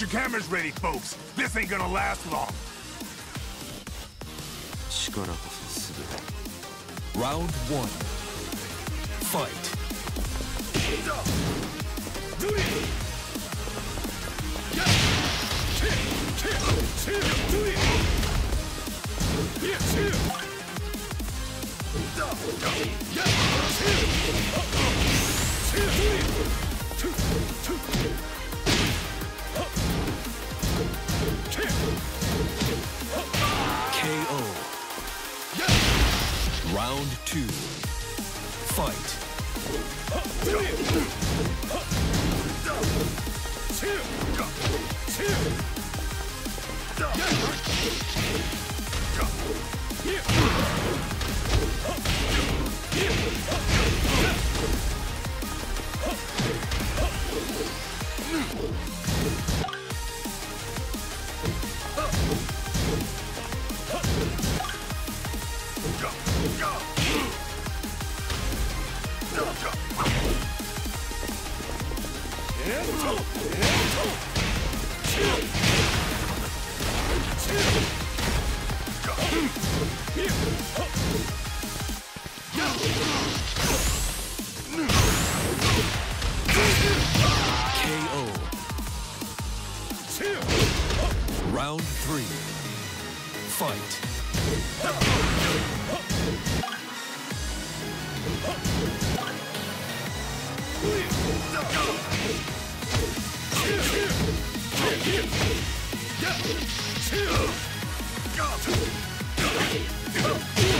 Get your cameras ready, folks. This ain't gonna last long. Round one. Fight. Fight. Round three. Fight. KO.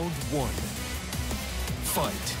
Round one. Fight.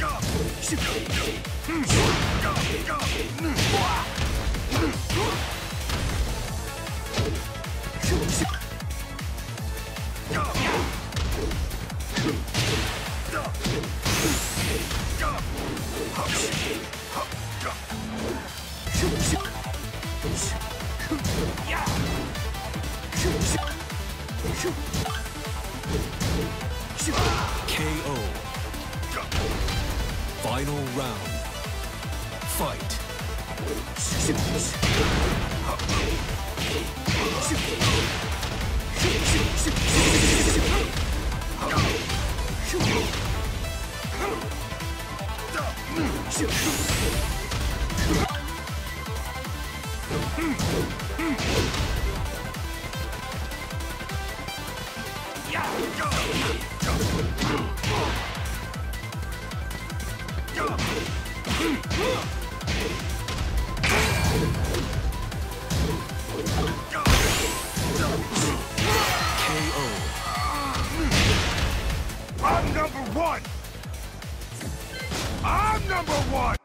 KO. Final round. Fight. Number one!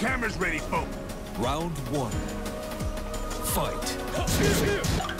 Cameras ready, folks! Round one. Fight.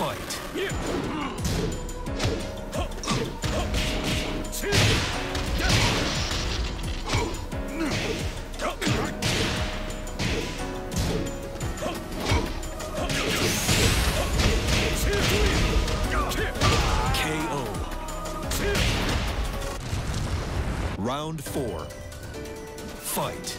Fight. KO. Round four. Fight.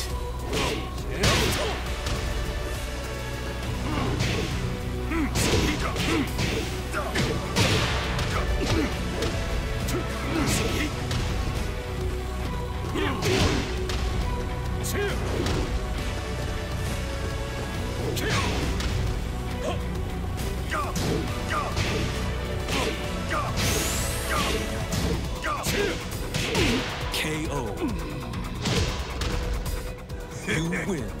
KO. You win.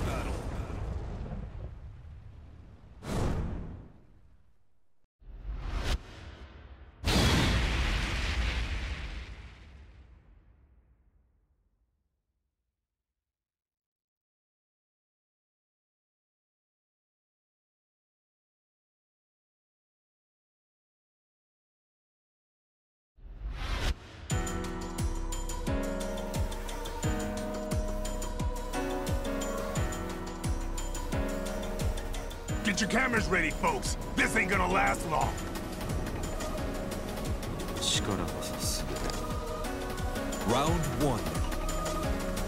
your cameras ready, folks. This ain't gonna last long. Round one.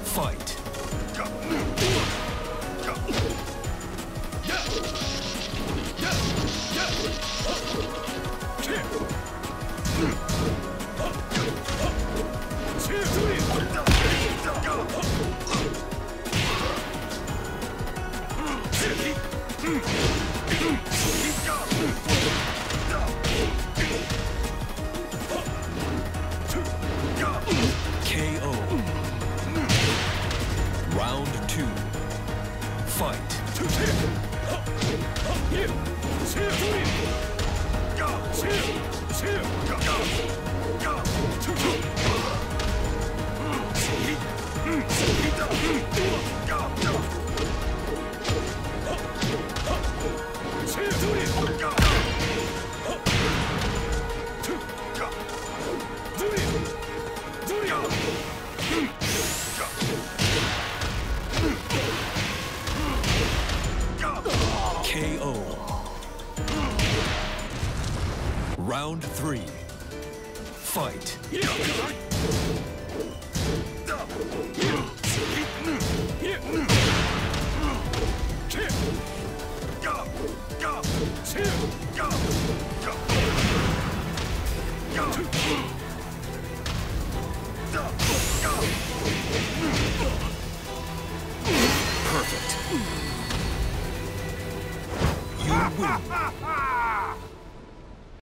Fight. Yeah. Yeah. Yeah.